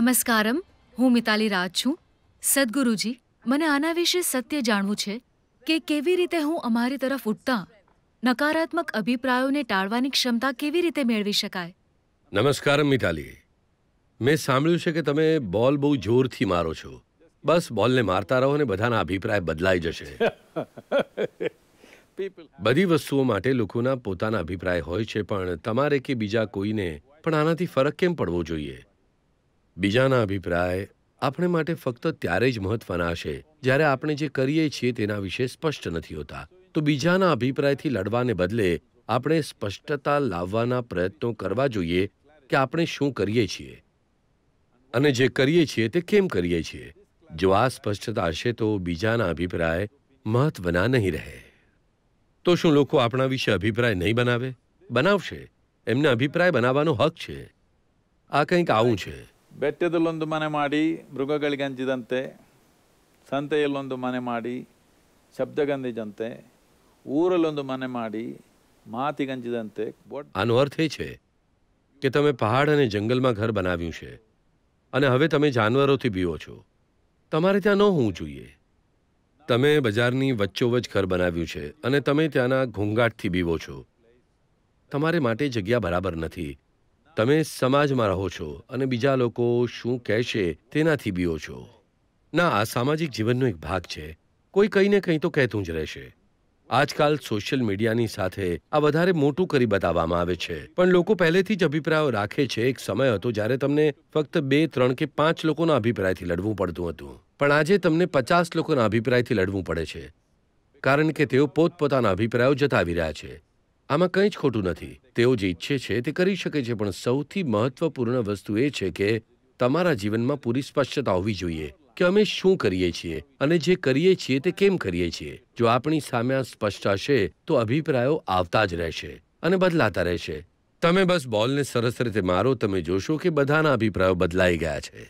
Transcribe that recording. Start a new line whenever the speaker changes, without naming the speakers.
નમસ્કારમ. હું મિતાલી રાજ છું. સદગુરુજી, મને આના વિશે સત્ય જાણવું છે કે કેવી રીતે હું અમારી તરફ ઉઠતા નકારાત્મક અભિપ્રાયોને ટાળવાની ક્ષમતા કેવી રીતે મેળવી શકાય?
નમસ્કાર મિતાલી. મેં સાંભળ્યું છે કે તમે બોલ બહુ જોરથી મારો છો. બસ બોલને મારતા રહો ને બધાના અભિપ્રાય બદલાઈ જશે. બધી વસ્તુઓ માટે લોકોના પોતાના અભિપ્રાય હોય છે, પણ તમારે કે બીજા કોઈને? પણ આનાથી ફરક કેમ પડવો જોઈએ? બીજાના અભિપ્રાય આપણે માટે ફક્ત ત્યારે જ મહત્વના હશે જ્યારે આપણે જે કરીએ છીએ તેના વિશે સ્પષ્ટ નથી હોતા. તો બીજાના અભિપ્રાયથી લડવાને બદલે આપણે સ્પષ્ટતા લાવવાના પ્રયત્નો કરવા જોઈએ કે આપણે શું કરીએ છીએ. અને જે કરીએ છીએ તે કેમ કરીએ છીએ. જો આ સ્પષ્ટતા હશે તો બીજાના અભિપ્રાય મહત્વના નહીં રહે. તો શું લોકો આપણા વિશે અભિપ્રાય નહીં બનાવે? બનાવશે. એમને અભિપ્રાય બનાવવાનો હક છે. આ કંઈક આવું છે.
ಬೆಟ್ಟದಲ್ಲೊಂದು ಮನೆ ಮಾಡಿ ಮೃಗಗಳಿಗೆ ಹಂಚಿದಂತೆ ಸಂತೆಯಲ್ಲೊಂದು ಮನೆ ಮಾಡಿ ಶಬ್ದಗಂಧಿದಂತೆ ಊರಲ್ಲೊಂದು ಮನೆ ಮಾಡಿ ಮಾತಿಗಂಜಿದಂತೆ ಬೊಡ್-
આનો અર્થ એ છે કે તમે પહાડ અને જંગલમાં ઘર બનાવ્યું છે અને હવે તમે જાનવરોથી બીવો છો તમારે ત્યાં ન હોવું જોઈએ તમે બજારની વચ્ચોવચ ઘર બનાવ્યું છે અને તમે ત્યાંના ઘોંઘાટથી બીવો છો તમારે માટે જગ્યા બરાબર નથી તમે સમાજમાં રહો છો અને બીજા લોકો શું કહેશે તેનાથી બીઓ છો. ના, આ સામાજિક જીવનનો એક ભાગ છે. કોઈ કંઈ ને કંઈ તો કહેતું જ રહેશે. આજકાલ સોશિયલ મીડિયાની સાથે આ વધારે મોટું કરી બતાવવામાં આવે છે. પણ લોકો પહેલેથી જ અભિપ્રાયો રાખે છે. એક સમય હતો જ્યારે તમને ફક્ત બે, ત્રણ કે પાંચ લોકોના અભિપ્રાયથી લડવું પડતું હતું. પણ આજે તમને પચાસ લોકોના અભિપ્રાયથી લડવું પડે છે. કારણ કે તેઓ પોતપોતાના અભિપ્રાયો જતાવી રહ્યા છે. આમાં કંઈ જ ખોટું નથી. તેઓ જે ઈચ્છે છે તે કરી શકે છે, પણ સૌથી મહત્વપૂર્ણ વસ્તુ એ છે કે તમારા જીવનમાં પૂરી સ્પષ્ટતા હોવી જોઈએ કે અમે શું કરીએ છીએ અને જે કરીએ છીએ તે કેમ કરીએ છીએ. જો આપણી સામે આ સ્પષ્ટ હશે, તો અભિપ્રાયો આવતા જ રહેશે અને બદલાતા રહેશે. તમે બસ બોલને સરસ રીતે મારો, તમે જોશો કે બધાના અભિપ્રાયો બદલાઈ ગયા છે.